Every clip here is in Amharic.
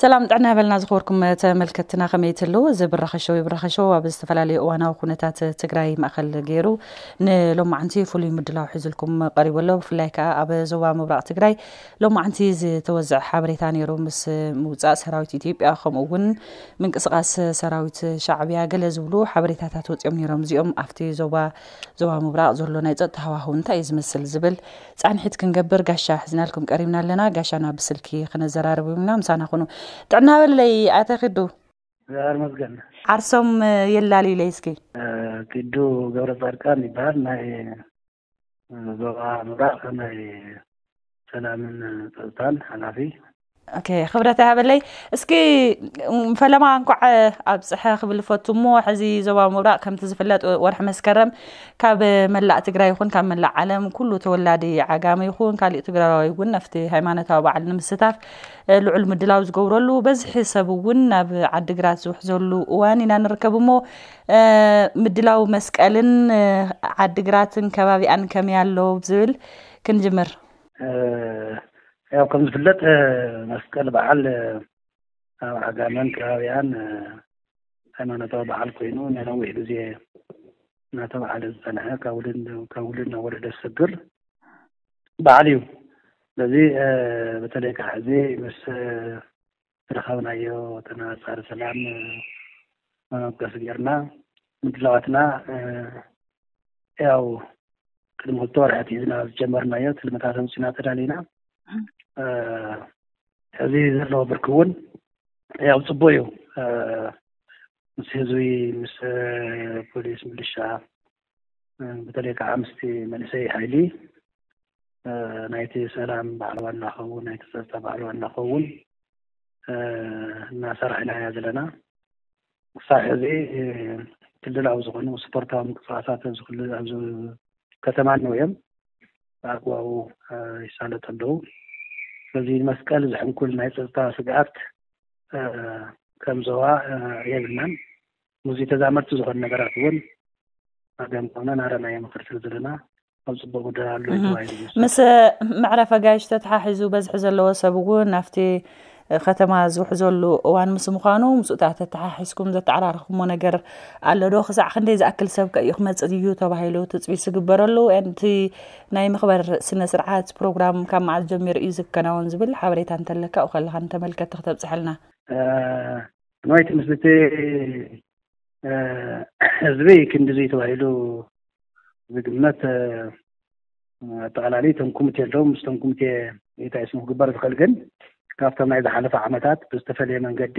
ሰላም ጥዕና በልና ዝኽበርኩም ተመልከትና ከመይ ትለው እዚ ብራኸሾ ብራኸሾ ኣብ ዝተፈላለዩ እዋናዊ ኩነታት ትግራይ ማእኸል ገይሩ ንሎማዓንቲ ፍሉይ ምድላው ሒዙልኩም ቀሪቡ ኣሎ ብፍላይ ከዓ ኣብ ዞባ ምብራቅ ትግራይ ሎማዓንቲ ዝተወዝዐ ሓበሬታ ነይሩ ምስ ምውፃእ ሰራዊት ኢትዮጵያ ከምኡ እውን ምንቅስቃስ ሰራዊት ሻዕብያ ገለ ዝብሉ ሓበሬታታት ወፂኦም ነይሮም እዚኦም ኣብቲ ዞባ ዞባ ምብራቅ ዘሎ ናይ ፀጥታ ሃዋህው እንታይ እዩ ዝመስል ዝብል ፃንሒት ክንገብር ጋሻ ሒዝናልኩም ቀሪብና ኣለና ጋሻና ብስልኪ ክነዘራርብ ኢና። ምሳና ኩኑ ጥዕና በለይ ኣተ ክዱ ዛር መዝገን ዓርሶም የላልዩለይ እስኪ። ክዱ ገብረ ፃድቃን ይበሃል ናይ ዞባ ምብራቅ ናይ ሰላምን ፀጥታን ሓላፊ ክብረት ሃበለይ እስኪ ፈለማ እንኳዕ ኣብ ፅሐ ክብል ፈቱ እሞ ሕዚ ዞባ ምብራቅ ከምቲ ዝፍለጥ ወርሒ መስከረም ካብ መላእ ትግራይ ይኹን ካብ መላእ ዓለም ኩሉ ተወላዲ ዓጋመ ይኹን ካሊእ ትግራዋይ እውን ኣብቲ ሃይማኖታዊ በዓል ንምስታፍ ልዑል ምድላው ዝገብረሉ በዝሒ ሰብ እውን ናብ ዓዲግራት ዝውሕዘሉ እዋን ኢና ንርከብ እሞ ምድላው መስቀልን ዓዲግራትን ከባቢኣን ከመይ ኣሎ ዝብል ክንጅምር ያው ከም ዝፍለጥ መስቀል በዓል ኣብ ዓጋመን ከባቢያን ሃይማኖታዊ በዓል ኮይኑ ንነዊሕ ግዜ እናተባዓለ ዝፀንሐ ካብ ውሉድ ናብ ወለዶ ዝስግር በዓል እዩ። ስለዚ በተለይ ከዓ ሕዚ ምስ ዝረኸብናዮ ተናፃሪ ሰላም መመገሲ ጌርና ምድላዋትና ያው ቅድሚ ክልተ ወርሕቲ ዝጀመርናዮ ትልምታት ኣምፂና ተዳሊና ሕዚ ዘለዎ ብርኪ እውን ያው ፅቡቅ እዩ ምስ ህዝቢ ምስ ፖሊስ ምልሻ በተለይ ከዓ ምስቲ መንእሰይ ሓይሊ ናይቲ ሰላም በዓል ዋና ኸውን ናይቲ ፀጥታ በዓል ዋና ኸውን እናሰርሕና ኢና ዘለና። ክሳብ ሕዚ ክልላዊ ዝኾኑ ስፖርታዊ ምንቅስቃሳት ኣብዚ ከተማ ኣለው እዮም ብኣግባቡ ይሳለጥ ኣለዉ ስለዚ መስቀል ዝሕንኩል ናይ ፀጥታ ስግኣት ከም ዞባ የብልናን። ሙዚ ተዛመድቲ ዝኾኑ ነገራት እውን ኣገምገምና ናረናዮ ምክሪ ስለ ዘለና ኣብ ፅቡቅ ጉዳይ ኣሎ ምስ መዕረፈ ጋይሽ ተተሓሒዙ በዝሒ ዘለዎ ሰብ እውን ናብቲ ከተማ ዝውሕዘሉ እዋን ምስ ምዃኑ ምስኡታት ተተሓሒዝኩም ዘተዓራርኽሞ ነገር ኣሎ ዶ ክሳዕ ክንደይ ዝኣክል ሰብ ከእዩ ክመፅእ እዩ ተባሂሉ ትፅቢት ዝግበረሉ። እቲ ናይ ምክበር ስነ ስርዓት ፕሮግራም ካብ መዓዝ ጀሚሩ እዩ ዝከናወን ዝብል ሓበሬታ እንተለካ ኡ ከለካ ንተመልከቲ ክተብፅሐልና ንዋይቲ ምስቲ ህዝቢ ክንዲዙ ተባሂሉ ዝግመት ኣጠቃላሊ ቶም ኮሚቴ ኣለዉ ምስቶም ኮሚቴ እንታይ ስሙ ክግበር ዝኽእል ግን ካብቶም ናይ ዝሓለፈ ዓመታት ብዝተፈለየ መንገዲ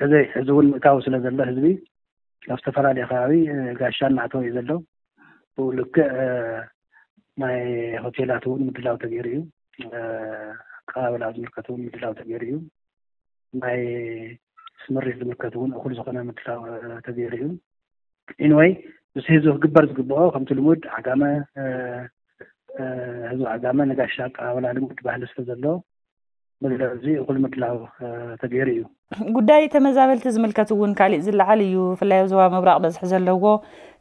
ሕዚ ሕዚ እውን ምእታዊ ስለ ዘሎ ህዝቢ ኣብ ዝተፈላለየ ከባቢ ጋሻ እናእተወ እዩ ዘሎ። ብኡ ናይ ሆቴላት እውን ምድላው ተገይሩ እዩ። ኣቀባበላ ዝምልከት እውን ምድላው ተገይሩ እዩ። ናይ ስምሪት ዝምልከት እውን እኩል ዝኾነ ምድላው ተገይሩ እዩ። ኢንወይ ምስ ህዝቢ ክግበር ዝግብኦ ከምቲ ልሙድ ዓጋመ ህዝቢ ዓጋመ ንጋሻ ኣቀባበላ ልሙድ ባህሊ ስለ ዘለዎ እዚ እኩል ምድላው ተገይሩ እዩ። ጉዳይ ተመዛበልቲ ዝምልከት እውን ካሊእ ዝለዓል እዩ። ብፍላይ ኣብ ዞባ ምብራቅ በዝሒ ዘለዎ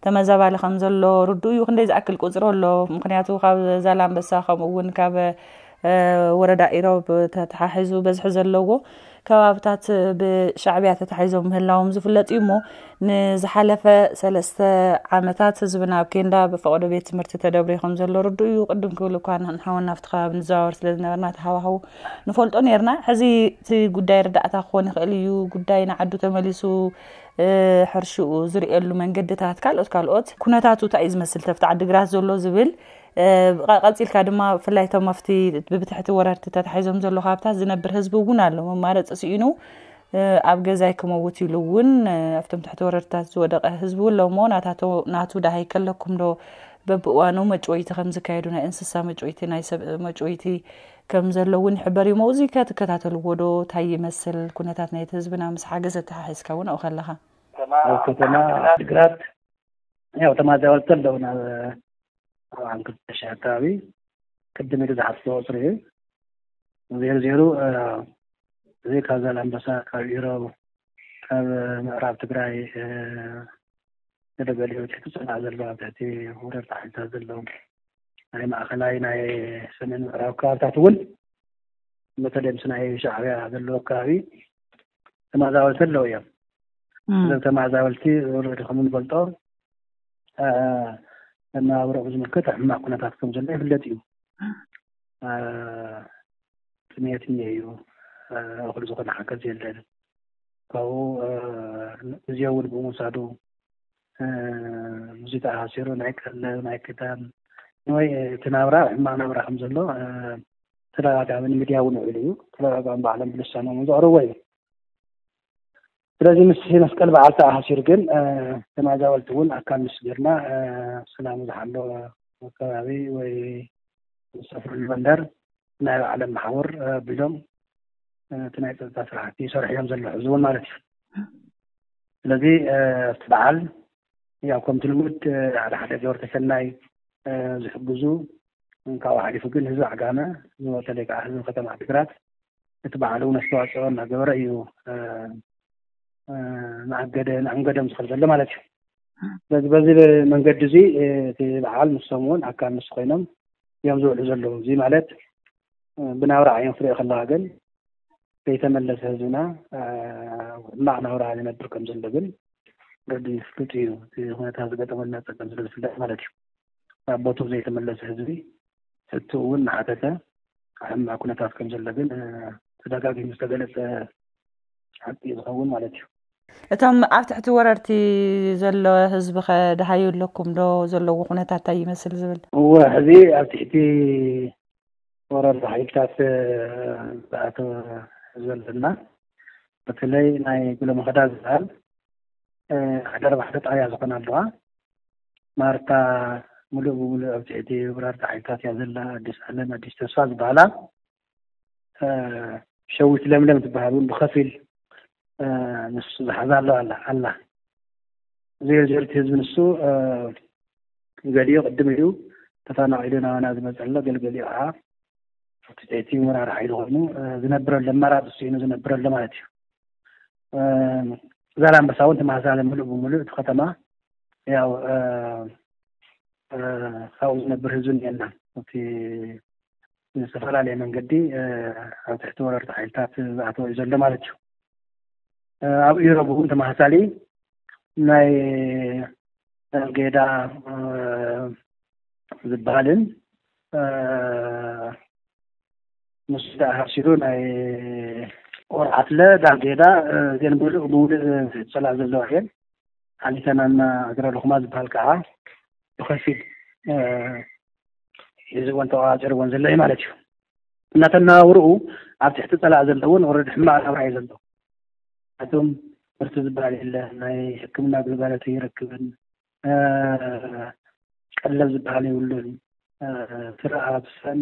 ተመዛባሊ ከም ዘሎ ርዱ እዩ። ክንደይ ዝኣክል ቁፅሪ ኣሎ? ምክንያቱ ካብ ዛላንበሳ ከምኡ እውን ካብ ወረዳ ኢሮብ ተተሓሒዙ በዝሒ ዘለዎ ከባብታት ብሻዕብያ ተታሒዞም ምህላዎም ዝፍለጥ እዩ እሞ ንዝሓለፈ ሰለስተ ዓመታት ህዝብና ኣብ ኬንዳ ብፈቅዶ ቤት ትምህርቲ ተደብሪ ከም ዘሎ ርዱ እዩ። ቅድም ክብል እኳ ንሓወና ኣብቲ ከባቢ ንዘዋወር ስለ ዝነበርና ተሃዋህው ንፈልጦ ነርና። ሕዚ እቲ ጉዳይ ርዳእታ ክኾን ይኽእል እዩ። ጉዳይ ንዓዱ ተመሊሱ ሕርሽኡ ዝርኤሉ መንገድታት ካልኦት ካልኦት ኩነታቱ እንታይ እዩ ዝመስል ተፍቲ ዓዲግራት ዘሎ ዝብል ቀፂልካ ድማ ብፍላይ ቶም ኣብቲ ብብትሕቲ ወረርቲ ተታሒዞም ዘሎ ካብታት ዝነብር ህዝቢ እውን ኣሎ። መማረፂ ስኢኑ ኣብ ገዛይ ክመውት ኢሉ እውን ኣብቶም ትሕቲ ወረርትታት ዝወደቀ ህዝቢ ኣሎ እሞ ናቱ ዳሃይ ከለኩም ዶ በብእዋኑ መጭወይቲ ከም ዝካየዱ ናይ እንስሳ መጭወይቲ ናይ ሰብ መጭወይቲ ከም ዘሎ እውን ይሕበር እዩ። መውዚ ከትከታተልዎ ዶ እንታይ ይመስል? ኩነታት ናይቲ ህዝብና ምስ ሓገዝ ተሓሒዝካ እውን ኣብኡ ከለካ ኣብ ከተማ ዓዲግራት ያው ተማዛበልቲ ኣለዉ ዓም ክልተ ሽሕ ኣከባቢ ቅድም ዝሓስቦ ቁፅሪ እዩ ዜሩ እዚ ካብ ዛላንበሳ ካብ ኢሮብ ካብ ምዕራብ ትግራይ ገለገሊኡ ትሕቲ ፅናዕ ዘለዎ ኣብ ትሕቲ ወረርቲ ሓይልታት ዘለዉ ናይ ማእኸላይ ናይ ሰሜን ምዕራብ ከባብታት እውን በተለይ ምስ ናይ ሻዕብያ ዘለዎ ከባቢ ተመዛበልቲ ኣለዉ እዮም። እዞም ተመዛበልቲ already ከም መናባብሮኦም ዝምልከት ሕማቅ ኩነታት ከም ዘሎ ይፍለጥ እዩ። ጥሜት እኒአ እዩ? እኽሊ ዝኾነ ሓገዝ የለን። ካብኡ እዚ እውን ብምውሳዱ ሙዚ ተኣሲሩ ናይ ቀለብ ናይ ክዳን ወይ እቲ ናብራ ሕማቅ ናብራ ከም ዘሎ ተደጋጋሚ ሚድያ እውን ውዕሉ እዩ። ተደጋጋሚ ባዕሎም ብልሳኖም ዘቕርብዎ እዩ ስለዚ ምስ መስቀል በዓል ተኣሲሩ ግን ተመዛበልቲ እውን ኣካል ምስ ጌርና ሰላም ዝሓሎ ከባቢ ወይ ዝሰፍሩሉ መንደር ናይ ባዕሎም ማሕበር ኣቢሎም እቲ ናይ ፀጥታ ስራሕቲ ይሰርሑ እዮም ዘሎ ሕዚ እውን ማለት እዩ። ስለዚ እቲ በዓል ያው ከምቲ ልሙድ ሓደ ሓደ ገበርቲ ሰናይ ዝሕግዙ ካብኡ ሓሊፉ ግን ህዝቢ ዓጋመ በተለይ ከዓ ህዝቢ ከተማ ዓዲግራት እቲ በዓል እውን ኣስተዋፅኦ እናገበረ እዩ ንኣገደ ንዕንገዶም ዝኽእል ዘሎ ማለት እዩ ስለዚ በዚ መንገዲ እዚ እቲ በዓል ንሶም እውን ኣካል ንሱ ኮይኖም እዮም ዝውዕሉ ዘለዉ። እዚ ማለት ብናብራ ዓይኖም ክትሪኦ ከለካ ግን ከይተመለሰ ህዝብና ሕማቅ ናብራ ዝነብር ከም ዘሎ ግን ረዲ ፍሉጥ እዩ። እቲ ኩነታት ዝገጠመልና ፀገም ስለ ዝፍለጥ ማለት እዩ። ናብ ቦቱ ዘይተመለሰ ህዝቢ ሕቱ እውን ንሓተተ ሕማቅ ኩነታት ከም ዘሎ ግን ተደጋጊሙ ዝተገለፀ ሓቂ ዝኸውን ማለት እዩ እቶም ኣብ ትሕቲ ወረርቲ ዘሎ ህዝቢ ኸ ድሃዩ ኣለኩም ዶ? ዘለዎ ኩነታት እንታይ ይመስል ዝብል? እወ ሕዚ ኣብ ትሕቲ ወረርቲ ሓይልታት ዝኣተወ ዘለና በተለይ ናይ ጉሎ መኸዳ ዝበሃል ሓደ ኣርባዕተ ጣብያ ዝኾና ኣለዋ። ማርታ ሙሉእ ብሙሉእ ኣብ ትሕቲ ወራርቲ ሓይልታት እያ ዘላ ኣዲስ ዓለም ኣዲስ ተስፋ ዝበሃላ። ሸዊት ለምለም ትበሃል እውን ብከፊል ንሱ ዝሓዛ ኣለዋ ኣላ ኣላ ዘየዘርቲ ህዝቢ ንሱ ገሊኡ ቅድም ኢሉ ተፈናቂሉ ናባና ዝመፀ ኣሎ ገለገሊኡ ከዓ ኣብቲ ወራሪ ሓይሊ ኮይኑ ዝነብረሉ ኣማራፂ ስኢኑ ዝነብረሉ ማለት እዩ። ዛላንበሳ እውን ተመሳሳሊ ሙሉእ ብሙሉእ እቲ ከተማ ያው ካብኡ ዝነብር ህዝቢ እኒአና እቲ ዝተፈላለየ መንገዲ ኣብ ትሕቲ ወረርቲ ሓይልታት ዝኣተወ እዩ ዘሎ ማለት እዩ ኢሮብ እውን ተመሳሳሊ ናይ ጌዳ ዝበሃልን ምስ ተኣሳሲሩ ናይ ቆርዓትለ ዳርጌዳ እዚአን ሙሉእ ብሙሉእ ፀላእ ዘለዋ እየን። ሓሊተናና እግረልኹማ ዝበሃል ከዓ ብከፊል ሒዝዎን ተቆፃፂርዎን ዘሎ እዩ ማለት እዩ። እናተነባብርኡ ኣብ ትሕቲ ፀላእ ዘሎ እውን ወረዲ ሕማቅ ናብራ ዘሎ ኣቶም ምርቲ ዝበሃል የለ ናይ ሕክምና ግልጋሎት ይረክብን ቀለብ ዝበሃል ይብሉን ትረኣብሰን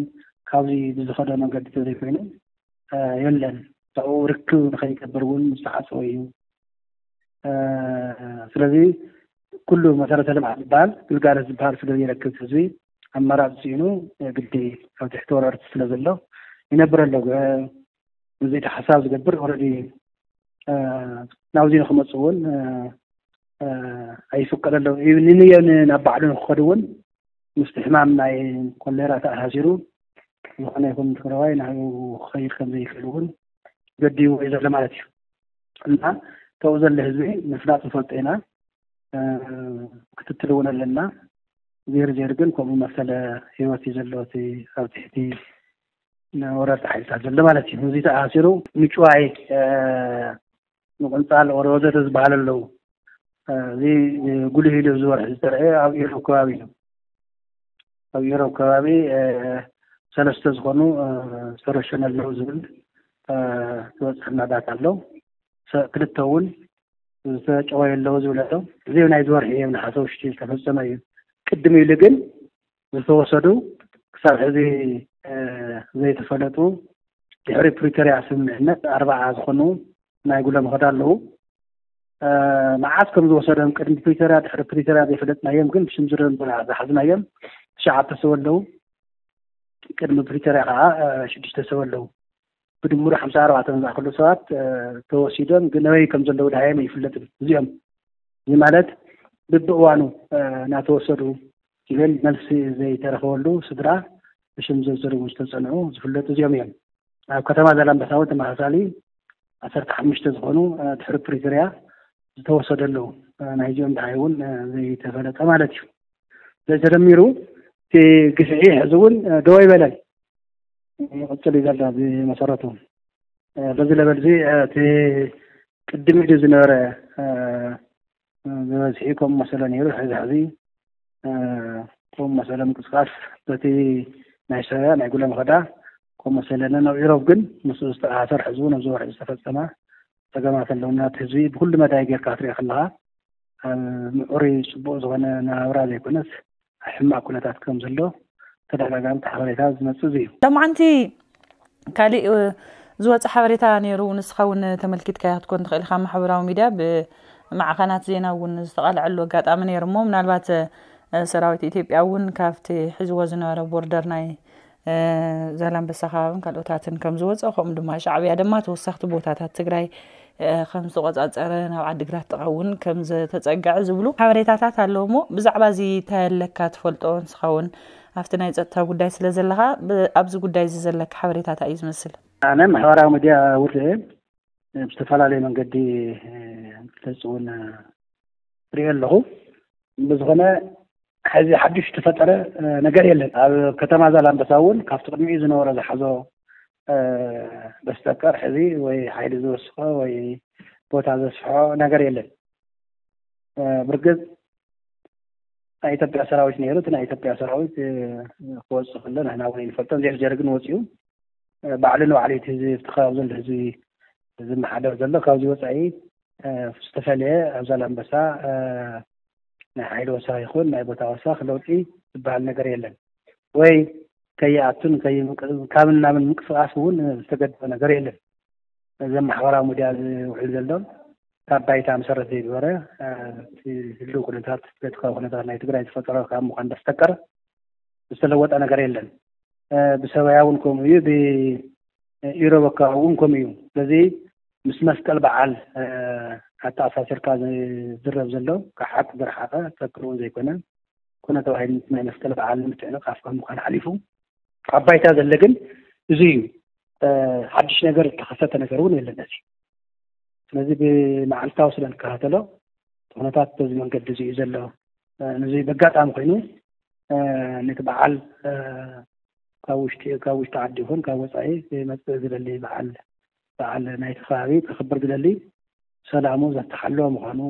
ካብዚ ብዝኸደ መንገዲ ተዘይኮይኑ የለን። ካብኡ ርክብ ንኸይገብር እውን ዝተሓፀበ እዩ። ስለዚ ኩሉ መሰረተ ልምዓት ዝበሃል ግልጋሎት ዝበሃል ስለ ህዝቢ ኣመራፂ ሲኢኑ ግዲ ኣብ ትሕቲ ወረርቲ ስለ ዘሎ ይነብር ኣሎ ብዘይተ ሓሳብ ዝገብር already ናብዚ ንክመፁ እውን ኣይፍቀደ ኣሎ ንንየን ናብ ባዕሉ ንክኸዱ እውን ምስቲ ሕማም ናይ ኮሌራ ተኣሳሲሩ ዝኾነ ይኹን ትግራዋይ ናብ ክኸይድ ከም ዘይክእል እውን ገዲቡ እዩ ዘሎ ማለት እዩ። እና ካብኡ ዘሎ ህዝቢ ምፍላጥ ንፈልጦ ኢና ክትትል እውን ኣለና። ዜር ዜር ግን ከምኡ መሰለ ሂወት እዩ ዘሎ እቲ ኣብ ትሕቲ ወረርቲ ሓይልታት ዘሎ ማለት እዩ። እዚ ተኣሲሩ ምጭዋይ ምቁንፃል ወዘተ ዝበሃል ኣለዉ። እዚ ጉልህ ኢሉ ዝወርሒ ዝተርአየ ኣብ ኢሮብ ከባቢ እዩ። ኣብ ኢሮብ ከባቢ ሰለስተ ዝኾኑ ዝተረሸኑ ኣለዉ ዝብል ዝበፅሐና data ኣሎ ክልተ እውን ዝተጨወዩ ኣለዉ ዝብል ኣሎ። እዚ ናይ ዝወርሒ እዮም ንሓሰ ውሽጢ ዝተፈፀመ እዩ። ቅድም ኢሉ ግን ዝተወሰዱ ክሳብ ሕዚ ዘይተፈለጡ ድሕሪ ፕሪቶርያ ስምምዕነት ኣርባዓ ዝኾኑ ናይ ጉሎ መኸዳ ኣለዉ። መዓዝ ከም ዝወሰዶም ቅድሚ ፕሪቶርያ ድሕሪ ፕሪቶርያ ዘይፈለጥናዮም ግን ብሽም ዝረን ዝሓዝናዮም ትሽዓተ ሰብ ኣለዉ። ቅድሚ ፕሪቶርያ ከዓ ሽዱሽተ ሰብ ኣለዉ። ብድምሩ ሓምሳ ኣርባዕተ ዝኣክሉ ሰባት ተወሲዶም ግን ኣበይ ከም ዘለዉ ድሃዮም ኣይፍለጥን እዚኦም። እዚ ማለት በብእዋኑ እናተወሰዱ ግን መልሲ ዘይተረኸበሉ ስድራ ብሽም እውን ዝተፀንዑ ዝፍለጡ እዚኦም እዮም። ኣብ ከተማ ዛላንበሳ እውን ተመሳሳሊ ዓሰርተ ሓሙሽተ ዝኾኑ ድሕሪ ፕሪቶርያ ዝተወሰደሉ ናይ እዚኦም ድሓይ እውን ዘይተፈለጠ ማለት እዩ ዘ ተደሚሩ እቲ ግፍዒ ሕዚ እውን ደው ይበለን ይቕፅል እዩ ዘሎ ብመሰረቱ በዚ ለበል እዚ እቲ ቅድሚ ኢሉ ዝነበረ ብበዝሒ ከምኡ መሰለ ነይሩ ሕዚ ሕዚ ከምኡ መሰለ ምንቅስቃስ በቲ ናይ ሰብያ ናይ ጉለ መኸዳ ከምኡ መሰለና ናብ ኢሮብ ግን ምስ ዝተኣሳሰር ሕዚ እውን ኣብዚ ወርሒ ዝተፈፀመ ፀገማት ኣለዉ ናቲ ህዝቢ ብኩሉ መዳይ ጌርካ ክትሪኦ ከለካ ኣብ ምዑሪ ፅቡቅ ዝኾነ ናብራ ዘይኮነስ ሕማቅ ኩነታት ከም ዘሎ ተደጋጋሚ ሓበሬታ ዝመፅእ እዚ እዩ ሎማዓንቲ ካሊእ ዝወፅእ ሓበሬታ ነይሩ ንስኻ እውን ተመልኪትካያ ክትኮን ትኽእል ኢካ ማሕበራዊ ሚድያ ብማዕኸናት ዜና እውን ዝተቃልዐሉ ኣጋጣሚ ነይሩ እሞ ምናልባት ሰራዊት ኢትዮጵያ እውን ካብቲ ሒዝዎ ዝነበረ border ናይ ዛላንበሳ ከባብን ካልኦታትን ከም ዝወፀ ከምኡ ድማ ሻዕብያ ድማ ተወሳኽቲ ቦታታት ትግራይ ከም ዝተቆፃፀረ ናብ ዓዲግራት ጥቐውን ከም ዝተፀግዐ ዝብሉ ሓበሬታታት ኣለዎ እሞ ብዛዕባ እዚ እንታየለካ ትፈልጦ ንስኸውን ኣብቲ ናይ ፀጥታ ጉዳይ ስለ ዘለካ ኣብዚ ጉዳይ እዚ ዘለካ ሓበሬታታ እዩ ዝመስል። ኣነ ማሕበራዊ ሚድያ ውርአ ብዝተፈላለየ መንገዲ ግለፅ እውን ሪኦ ኣለኹ። ብዝኾነ ሕዚ ሓዱሽ ዝተፈጠረ ነገር የለን ኣብ ከተማ ዛላንበሳ እውን ካብቲ ቅድሚኡ ዝነበረ ዝሓዞ በስተቀር ሕዚ ወይ ሓይሊ ዝወስኮ ወይ ቦታ ዘስፍሖ ነገር የለን። ብርግፅ ናይ ኢትዮጵያ ሰራዊት ነይሩ። እቲ ናይ ኢትዮጵያ ሰራዊት ክወፅእ ከሎ ንሕና እውን ይንፈልጦ ዘሕጀር ግን ወፂኡ ባዕሉ ንባዕሉ እቲ ህዝቢ ከባቢ ዘሎ ህዝቢ ዝመሓደር ዘሎ ካብዚ ወፃኢ ዝተፈለየ ኣብ ዛላንበሳ ናይ ሓይሊ ወሳኺ ይኹን ናይ ቦታ ወሳኺ ለውጢ ዝበሃል ነገር የለን። ወይ ከይኣቱን ካብን ናብን ምንቅስቃስ እውን ዝተገደበ ነገር የለን። እዚ ማሕበራዊ ሚድያ ዝውዕል ዘሎ ካብ ባይታ መሰረት ዘይገበረ ህልው ኩነታት ፖለቲካዊ ኩነታት ናይ ትግራይ ዝፈጠረ ካብ ምኳን በስተቀር ዝተለወጠ ነገር የለን። ብሰብያ እውን ከምኡ እዩ ብኢሮብ ኣከባቢ እውን ከምኡ እዩ። ስለዚ ምስ መስቀል በዓል ኣተኣሳሲርካ ዝዝረብ ዘሎ ካብ ሓቂ ዝረሓቐ ትክክል እውን ዘይኮነ ኮነ ተባሂሉ ናይ መስቀል በዓል ንምትዕንቕ ኣፍካ ምኳን ሓሊፉ ኣብ ባይታ ዘለ ግን እዚ እዩ። ሓድሽ ነገር ዝተኸሰተ ነገር እውን የለን እዚ ስለዚ ብመዓልታዊ ስለ ንከታተሎ ኩነታት በዚ መንገዲ እዚ እዩ ዘሎ። ነዚ በጋጣሚ ኮይኑ ነቲ በዓል ካብ ውሽጢ ካብ ውሽጢ ዓዲ ይኹን ካብ ወፃኢ መፅእ ዝደሊ በዓል በዓል ናይቲ ከባቢ ክኽብር ዝደሊ ሰላሙ ዘተሓለወ ምዃኑ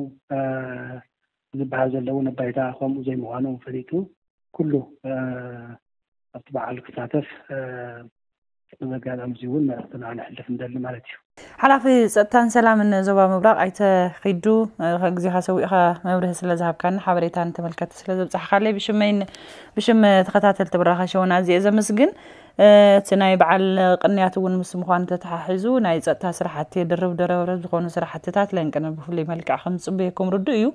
ዝበሃል ዘለዎ ነባይታ ከምኡ ዘይምዃኑ ፈሊጡ ኩሉ ኣብቲ በዓል ክሳተፍ መጋጣሚ እዚ እውን መልእክትና ንሕልፍ ንደሊ ማለት እዩ። ሓላፊ ፀጥታን ሰላምን ዞባ ምብራቅ ኣይተ ኺዱ ግዜኻ ሰዊእኻ መብርሂ ስለ ዝሃብካኒ ሓበሬታ ንተመልከቲ ስለ ዘብፅሓካለይ ብሽመይን ብሽም ተኸታተልቲ ብራኸ ሸውና እዚአ ዘመስግን እቲ ናይ በዓል ቅንያት እውን ምስ ምኳኑ ተተሓሒዙ ናይ ፀጥታ ስራሕቲ ድርብ ደረብረብ ዝኾኑ ስራሕትታት ለንቅነ ብፍሉይ መልክዕ ከም ዝፅበየኩም እዩ።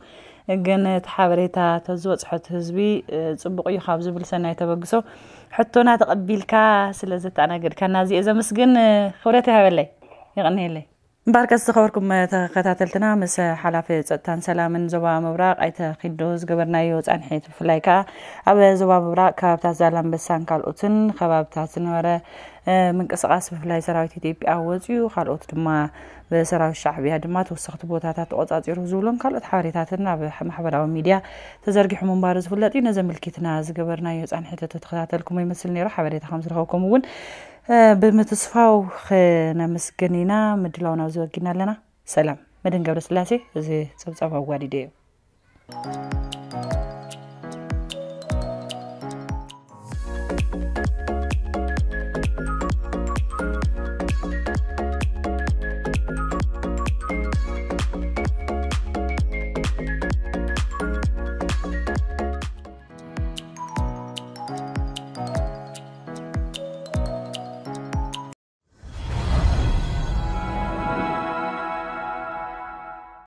ግን እቲ ሓበሬታ ተዝበፅሖት ህዝቢ ፅቡቅ እዩ ካብ ዝብል ሰናይ ተበግሶ ሕቶና ተቐቢልካ ስለ ዘተኣናገድካ ናዚአ ክብረት ይሃበለይ። ይቕኒየለይ እምበርከ ዝተኸበርኩም ተከታተልትና ምስ ሓላፊ ፀጥታን ሰላምን ዞባ ምብራቅ ኣይተ ኪዶ ዝገበርናዮ ፃንሒት ብፍላይ ከዓ ኣብ ዞባ ምብራቅ ከባብታት ዛላንበሳን ካልኦትን ከባብታት ዝነበረ ምንቅስቃስ ብፍላይ ሰራዊት ኢትዮጵያ ወፅዩ ካልኦት ድማ ብሰራዊት ሻዕብያ ድማ ተወሰኽቲ ቦታታት ተቆፃፂሩ ዝብሎም ካልኦት ሓበሬታትን ኣብ ማሕበራዊ ሚድያ ተዘርጊሑ ምንባሩ ዝፍለጥ እዩ። ነዘምልኪትና ዝገበርናዮ ፃንሒት ተተኸታተልኩም ይመስል ነይሩ። ሓበሬታ ከም ዝረኸብኩም እውን ብምትስፋው ክነመስገን ኢና ምድላውና ዝወጊና ኣለና ሰላም። መድን ገብረ ስላሴ እዚ ፀብፃብ ኣዋዲደ እዩ